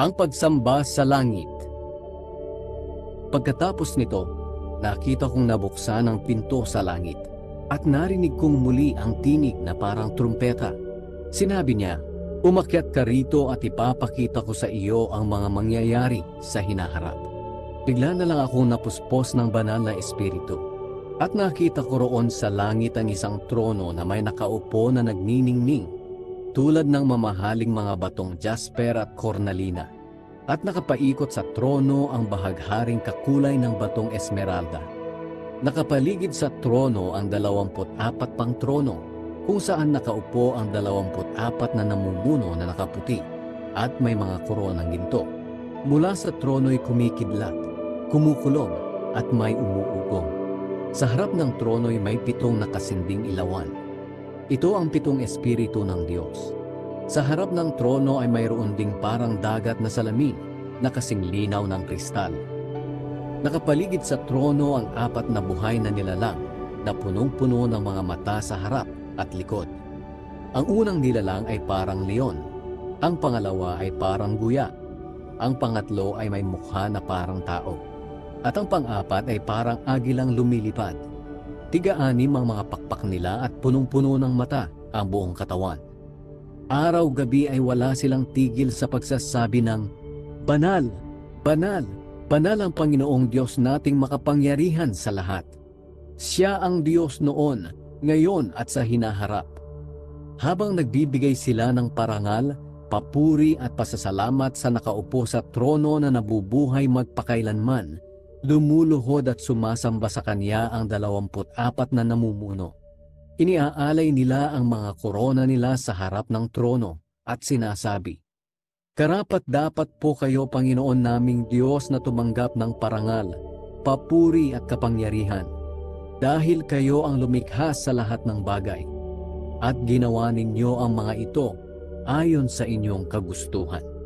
Ang pagsamba sa langit. Pagkatapos nito, nakita kong nabuksan ang pinto sa langit at narinig kong muli ang tinig na parang trumpeta. Sinabi niya, Umakyat ka rito at ipapakita ko sa iyo ang mga mangyayari sa hinaharap. Bigla na lang ako napuspos ng banal na espiritu. At nakita ko roon sa langit ang isang trono na may nakaupo na nagniningning tulad ng mamahaling mga batong jasper at cornalina. At nakapaikot sa trono ang bahagharing kakulay ng batong esmeralda. Nakapaligid sa trono ang dalawamput apat pang trono kung saan nakaupo ang 24 na namumuno na nakaputi at may mga koronang ginto. Mula sa trono'y kumikidlat, kumukulog at may umuugong. Sa harap ng trono'y may pitong nakasinding ilawan. Ito ang pitong espiritu ng Diyos. Sa harap ng trono ay mayroon ding parang dagat na salamin na kasing ng kristal. Nakapaligid sa trono ang apat na buhay na nilalang na punong-puno ng mga mata sa harap at likod. Ang unang nilalang ay parang leon. Ang pangalawa ay parang guya. Ang pangatlo ay may mukha na parang tao. At ang pang-apat ay parang agilang lumilipad. Tiga-anim ang mga pakpak nila at punong-puno ng mata ang buong katawan. Araw-gabi ay wala silang tigil sa pagsasabi ng Banal, banal, banal ang Panginoong Diyos nating makapangyarihan sa lahat. Siya ang Diyos noon, ngayon at sa hinaharap. Habang nagbibigay sila ng parangal, papuri at pasasalamat sa nakaupo sa trono na nabubuhay magpakailanman, lumuluhod at sumasamba sa kanya ang dalawamput apat na namumuno. Iniaalay nila ang mga korona nila sa harap ng trono at sinasabi, Karapat dapat po kayo Panginoon naming Diyos na tumanggap ng parangal, papuri at kapangyarihan dahil kayo ang lumikha sa lahat ng bagay at ginawa ninyo ang mga ito ayon sa inyong kagustuhan.